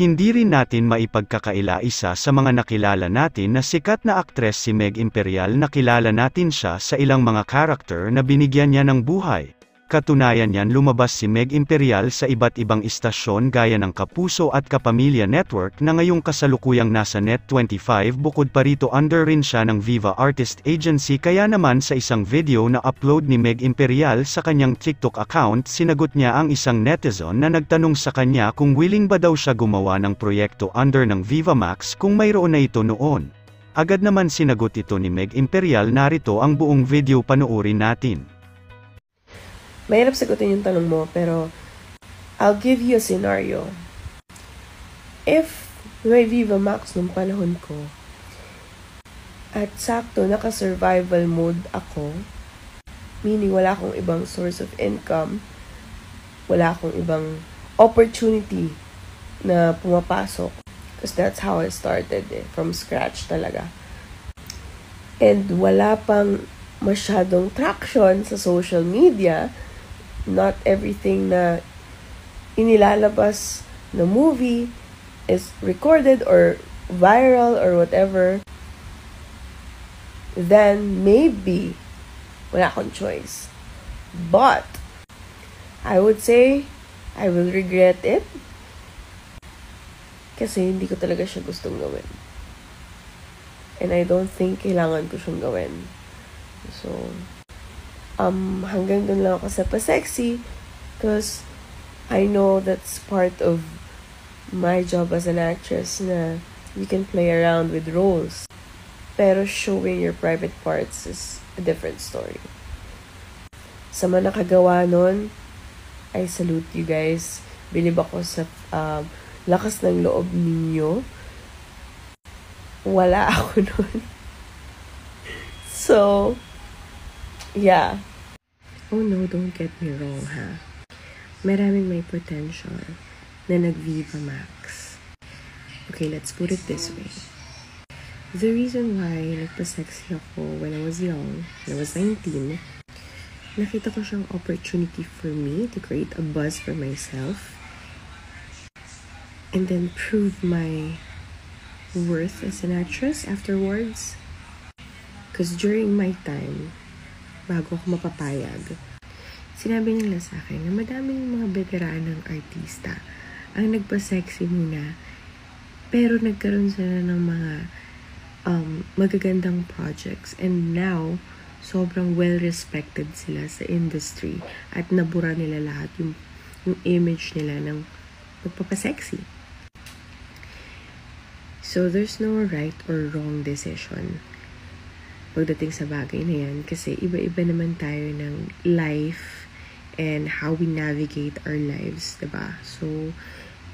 Hindi rin natin maipagkakaila isa sa mga nakilala natin na sikat na aktres si Meg Imperial na kilala natin siya sa ilang mga karakter na binigyan niya ng buhay. Katunayan niyan lumabas si Meg Imperial sa iba't ibang istasyon gaya ng Kapuso at Kapamilya Network na ngayong kasalukuyang nasa Net25 bukod pa rito under rin siya ng Viva Artist Agency kaya naman sa isang video na upload ni Meg Imperial sa kanyang TikTok account sinagot niya ang isang netizen na nagtanong sa kanya kung willing ba daw siya gumawa ng proyekto under ng Viva Max kung mayroon na ito noon. Agad naman sinagot ito ni Meg Imperial narito ang buong video panoorin natin. Mahirap sagutin yung tanong mo, pero I'll give you a scenario. If may Viva Max nung panahon ko, at sakto naka-survival mode ako, meaning wala akong ibang source of income, wala akong ibang opportunity na pumapasok. Because that's how I started eh, from scratch talaga. And wala pang masyadong traction sa social media, not everything na inilalabas na movie is recorded or viral or whatever, then maybe wala akong choice. But, I would say, I will regret it kasi hindi ko talaga siya gustong gawin. And I don't think kailangan ko siyang gawin. So, um, hanggang dun lang ako sa pa-sexy because I know that's part of my job as an actress na you can play around with roles. Pero showing your private parts is a different story. Sa mga nakagawa nun, I salute you guys. Bilib ako sa um, lakas ng loob ninyo. Wala ako nun. so, yeah. Oh no, don't get me wrong ha. Maraming may potential na nag-Viva Max. Okay, let's put it this way. The reason why nagpa-sexy ako when I was young, when I was 19, nakita ko siyang opportunity for me to create a buzz for myself and then prove my worth as an actress afterwards. Because during my time, bago ako mapapayag, sinabi nila sa akin na madaming mga veteranong artista ang nagpa-sexy muna pero nagkaroon sila ng mga um, magagandang projects. And now sobrang well-respected sila sa industry at nabura nila lahat yung, yung image nila ng magpapasexy. So, there's no right or wrong decision pagdating sa bagay na yan kasi iba-iba naman tayo ng life and how we navigate our lives, diba? So,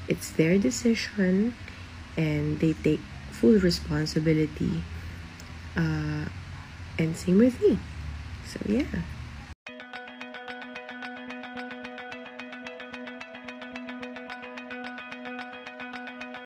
it's their decision and they take full responsibility uh, and same with me. So, yeah.